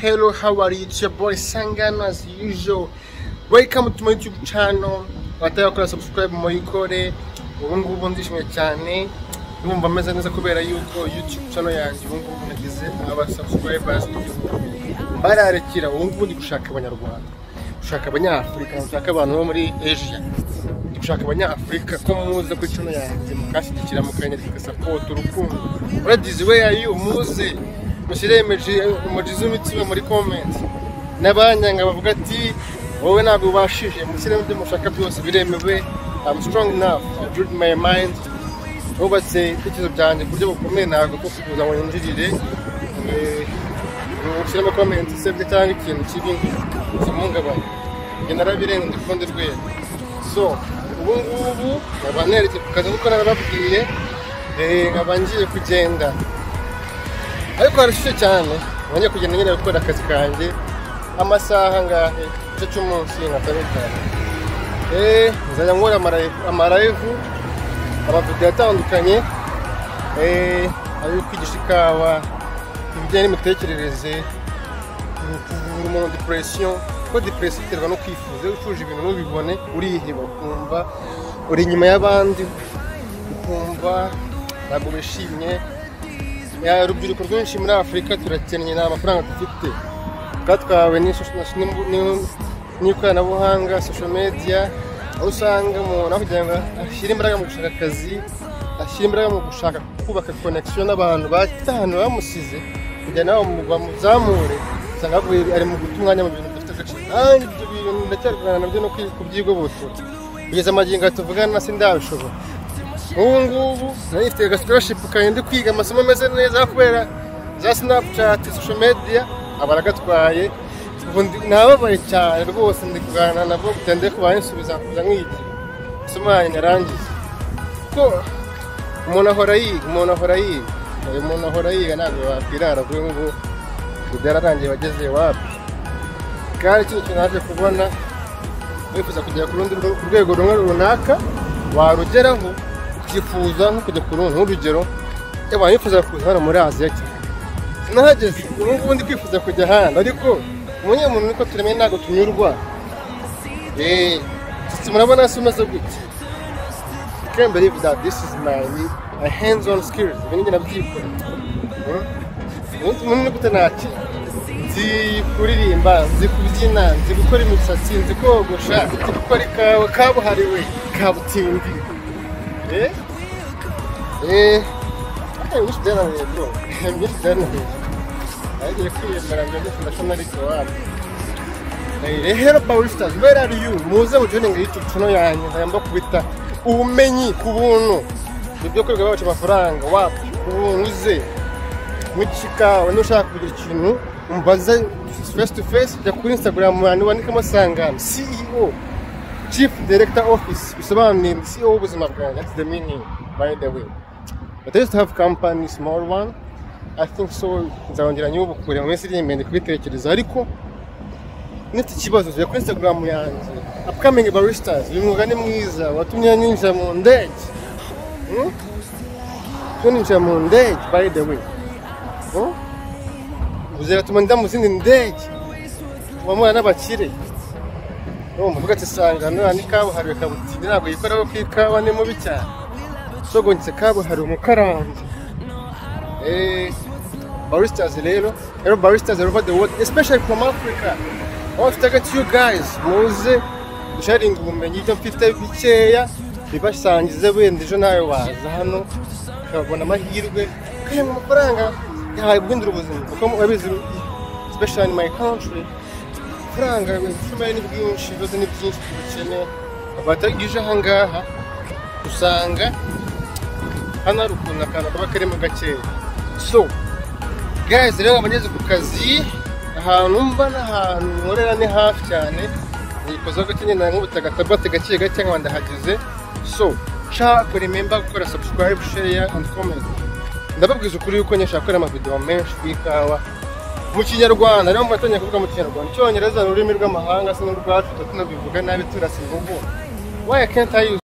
hello, how are you? It's your boy Sangano as usual. Welcome to my YouTube channel. Abatayakora subscribe muyikore. Ubu ngubu ndishimye cyane. Ndumva meze neza kubera yuko YouTube channel yanjye ubu ngubu nagize aba subscribers bararekera ubu ngubu ndi gushaka abanyarwanda. Gushaka abanyafurika, gushaka abantu bo muri Asia. Gushaka abanyafurika ko muze kuri channel yanjye mukashyigikira mukanyereka support urukundo. Where are you? Muze mushyire emoji z'imitima muri comment n'abanyanga bavuga ati wowe ntabwo ubashije mushyire ibyo mushaka byose biremewe. I'm strong enough. I build my mind. Nubatse ibitekerezo byanjye ku buryo bukomeye ntabwo ko kuza ngo yinjirire mushyiremo comment isebye cyangwa ikintu kibi kimuhungabanya njye narabirenze ndi kurundi rwego. So ubu ngubu nkaba nerekeye ku kazi nk'uko narababwiye eh, nkaba ngiye kugenda. Ariko harashyushye cyane. Ngiye kugenda nyine gukora akazi kanjye. Amasaha angahe? Igice cy'umunsi nka kane cyane eh nzajya nkora amarayivu amavidewo atandukanye. Eh ayo kwigisha ikawa ibijyanye n'imitekerereze kuvura umuntu depression. Kuko depression iterwa no kwifuza iyo wifuje ibintu ntubibone uriheba ukumva uri inyuma y'abandi ukumva ntabwo wishimye. Urubyiruko rwinshi muri afurika turakennye nta mafaranga dufite twatwawe n'ikoranabuhanga social media aho usanga umuntu aho kugira ngo ashyire imbaraga mu gushaka akazi ashyire imbaraga mu gushaka kubaka connection n'abantu bafite ahantu bamusize kugira nawe bamuzamure usanga ari mu guta umwanya mu bintu bidafite agaciro nanjye ibyo bintu ndacyarwana na byo no kubyigobotora kugeza amagingo tuvugana na sindabishobora ubu ngubu nari mfite agasikolashipu kanjye ndi kwiga amasomo ameze neza kubera za sinapucati social media abaragatwaye ubu nababaye cyane rwose ndi kuganira nabo bitende kuba nsubiza kuza nk'igihe isomo yanjye narangiza ko umuntu ahora yiga umuntu ahora yiga. Uyu muntu ahora yiga ntabwo wakwirara kuri ngo byararangiye wageze wapi kandi ikindi kintu kubona wifuza kugera ku rundi rwego rumwe runaka warugeraho ukifuza nko kujya ku rundi nk'urugero yaba yifuza kuza hano muri aziya cyane. Sinahageze ubu ndi kwifuza kujya ahandi. Ariko umunyamuntu niko turemeye ntabwo tunyurwa. Eee murabona se umeze gutya can't believe that this is my, my hands-on skills. Ibi ni njye nabyikora umuntu ni gute? Naki nzi kuririmba nzi kubyina nzi gukora imisatsi nzi kogosha nzi gukora ikawa kabuhariwe kabutindi eh? Eh byinshi byananiye bro. Byinshi byananiye agiye kwiyemera ngo ndetse ndashona ariko wapi rero baristas where are you? Muze mujoininga youtube channel yanjye nkayamba kubita ubumenyi ku buntu ibyo kwiga babaca amafaranga wapi ku buntu uze mwigishikawe nushaka kugira ikintu umbaze face to face jya kuri instagram yanjye wandikamo sangano ceo chief director office bisobanuye ceo w'ubuzima bwanjye that's the meaning by the way. But I used to have company small one. I think so nzongera nyubukure mu minsi iri imbere kubitekereza ariko nifite ikibazo jya kuri instagram yanjye. Upcoming baristas uyu mwuga ni mwiza. Watumye ninjira mu ndege. Hmm? ninjira mu ndege by the way. Hmm? uzatuma njya mu zindi ndege. Wamura n'abakire. Mvuga ati sanga ni kabuhariwe kabutindi ntabwo yikoraho ko ikawa ni mubi cyane. Sogongetse kabuhariwe umukaranga eh baristas rero rero all over the world especially from africa. I want to take it to you guys muze dusharinga ubumenyi ibyo mfite bikeya bibasangize wenda ejo nawe waza hano ukabona amahirwe. Ukahembwa amafaranga yahaye guhindura ubuzima. Kuko urabizi especially in my country amafaranga ubushomeri ni bwinshi ibibazo ni byinshi tubikene batagije aha ngaha usanga hano hari ukuntu akantu kaba karimo gakeya so guys rero abageze ku kazi ahantu mba n'ahantu nkorera ni hafi cyane nikoza gake nyine nkubita agatabate gake gake nkaba ndahageze. So shaka remember gukora subscribe share and comment. Ndababwiza ukuri yuko nyashaka gukora amavideo menshi ku ikawa. Mu kinyarwanda rero mbatangiye kuvuga mu kinyarwanda. Icyongereza ni ururimi rw'amahanga sin'urwacu tunabivuga nabi turasa imvugo why can't I use